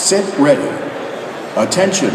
Sit ready. Attention.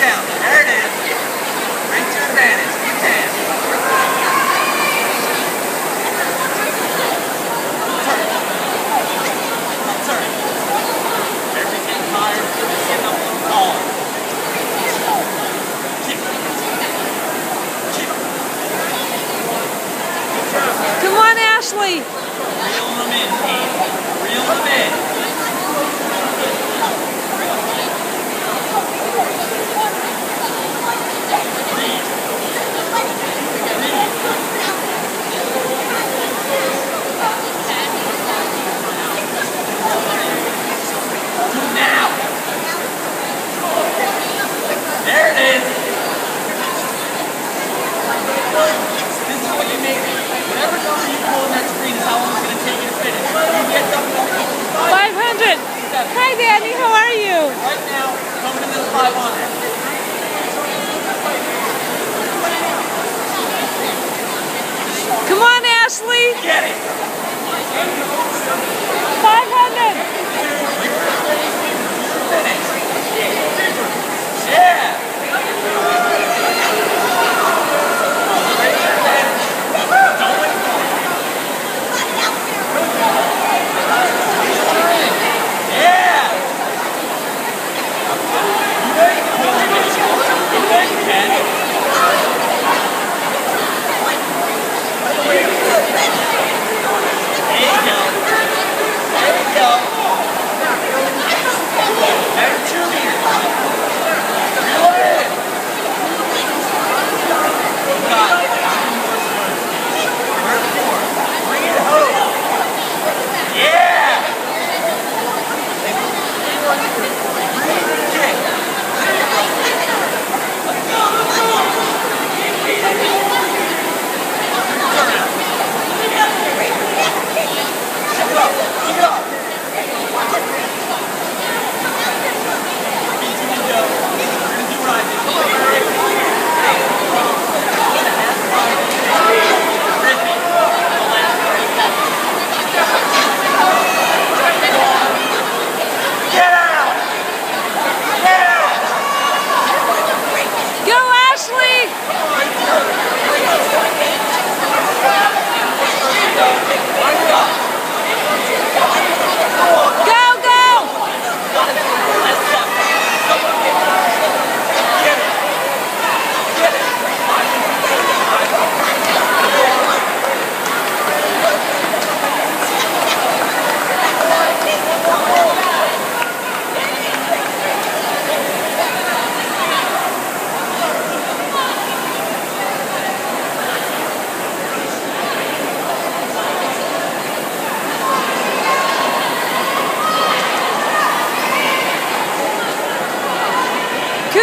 down.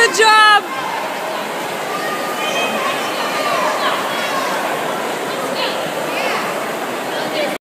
Good job.